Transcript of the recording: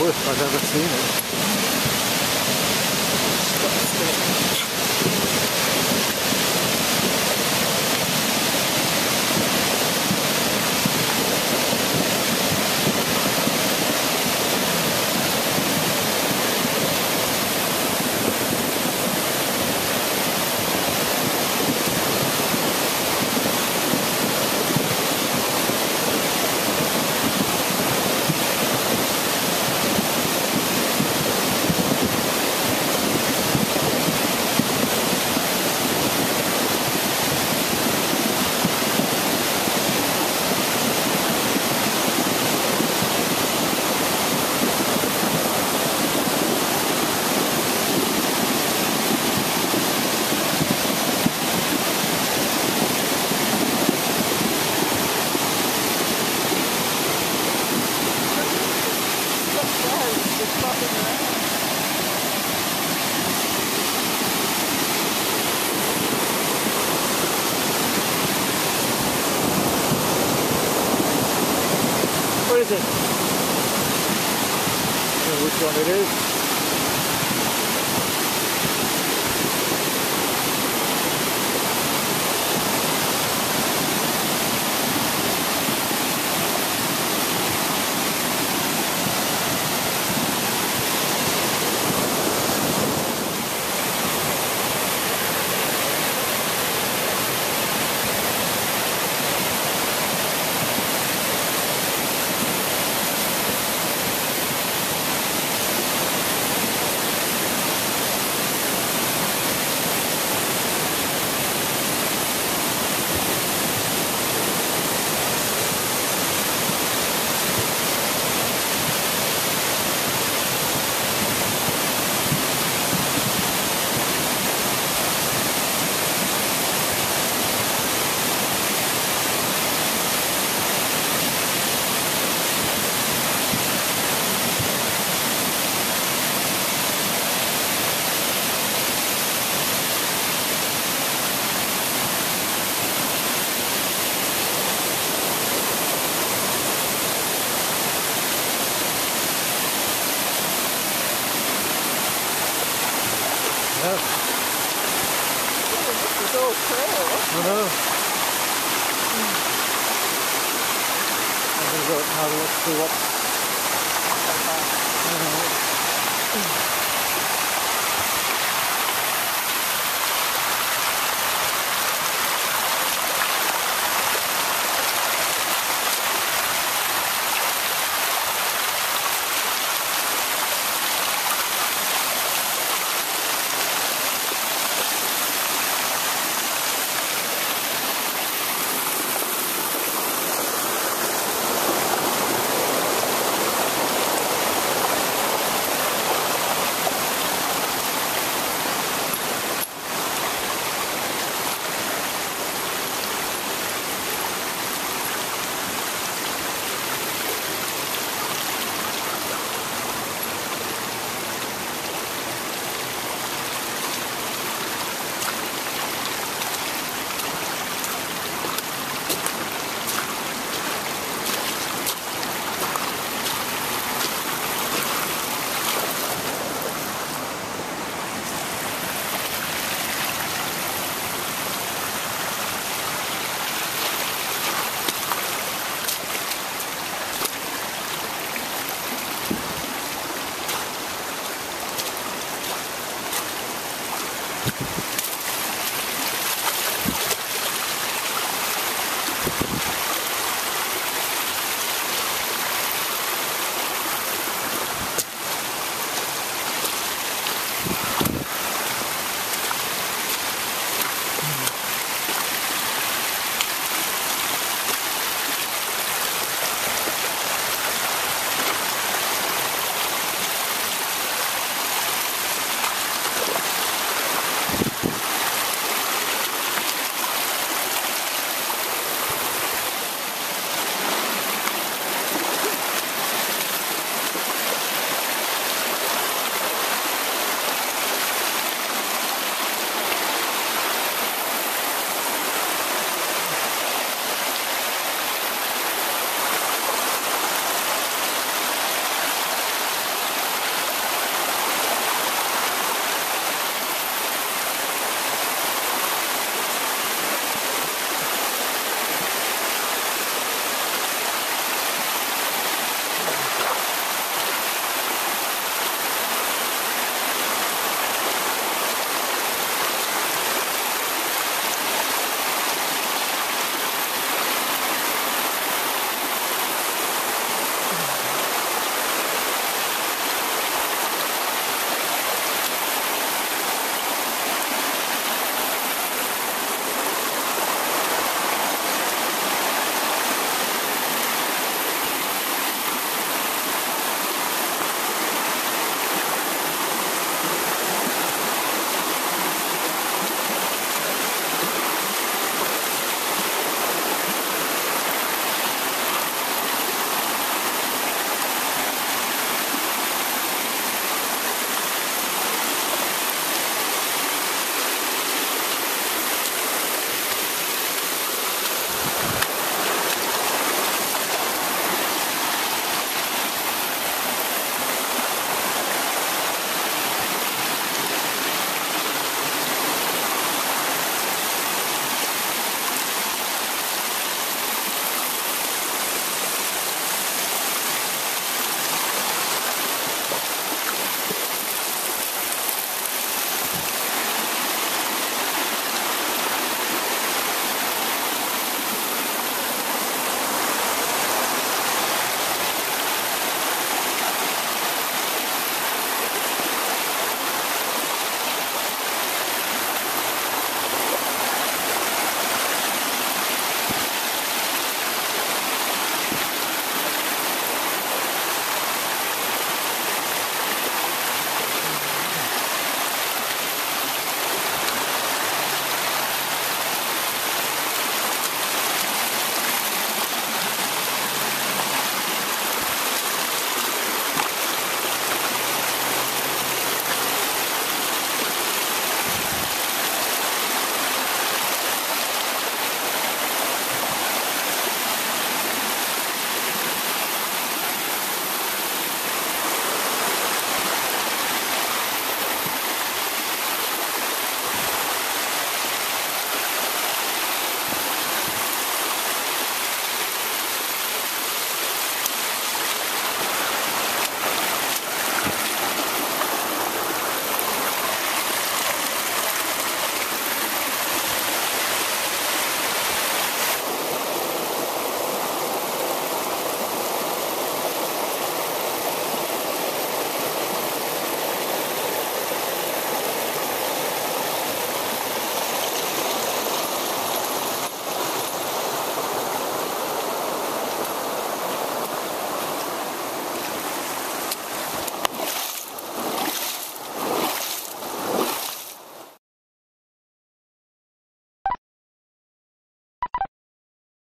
arroz, fazendo assim, né? One it is. Is. I know. I'm going to go and have a look see what's